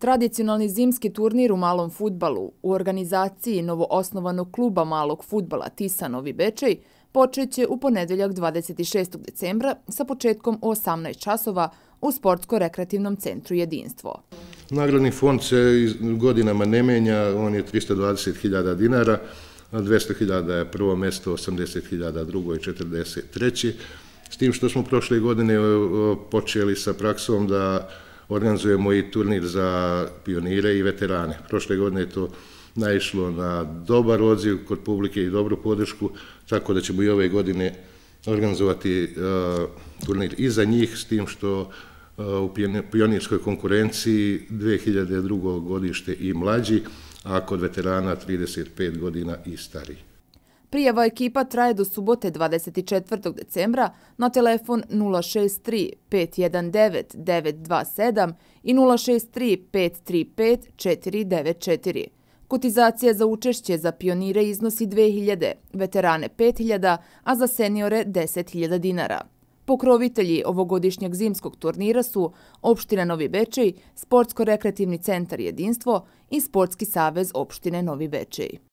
Tradicionalni zimski turnir u malom futbalu u organizaciji novoosnovanog kluba malog futbala Tisa Novi Bečej počeće u ponedeljak 26. decembra sa početkom u 18 časova u Sportsko-rekreativnom centru Jedinstvo. Nagradni fond se godinama ne menja, on je 320.000 dinara, 200.000 je prvo mesto, 80.000 drugo i 43. S tim što smo prošle godine počeli sa praksom da organizujemo i turnir za pionire i veterane. Prošle godine je to naišlo na dobar odziv kod publike i dobru podršku, tako da ćemo i ove godine organizovati uh, turnir i za njih, s tim što uh, u pionirskoj konkurenciji 2002. godište i mlađi, a kod veterana 35 godina i stariji. Prijava ekipa traje do subote 24. decembra na telefon 063 519 927 i 063 535 494. Kotizacija za učešće za pionire iznosi 2000, veterane 5000, a za seniore 10.000 dinara. Pokrovitelji ovogodišnjeg zimskog turnira su Opština Novi Bečej, Sportsko-rekreativni centar Jedinstvo i Sportski savez Opštine Novi Bečej.